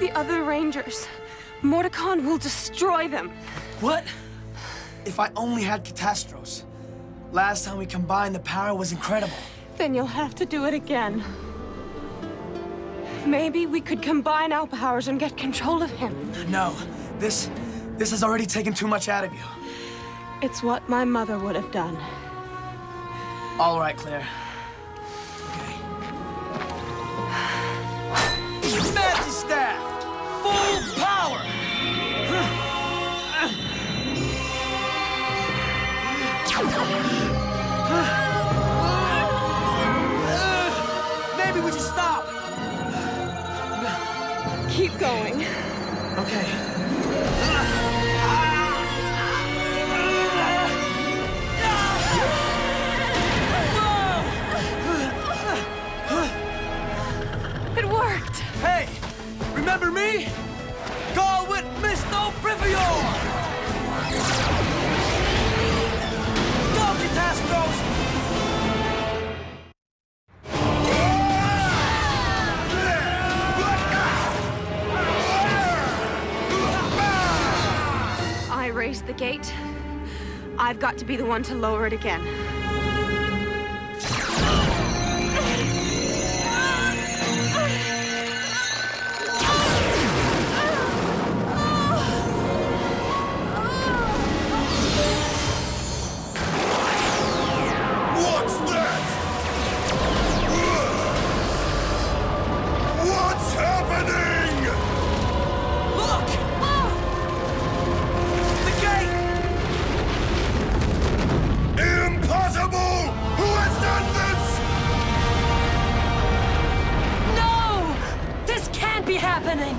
the other Rangers. Morticon will destroy them. What? If I only had Catastros. Last time we combined, the power was incredible. Then you'll have to do it again. Maybe we could combine our powers and get control of him. No, this... this has already taken too much out of you. It's what my mother would have done. All right, Claire. Keep going. Okay. It worked. Hey, remember me? Go with Mr. Privior! Raised the gate. I've got to be the one to lower it again. Happening!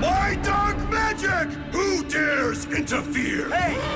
My dark magic! Who dares interfere? Hey,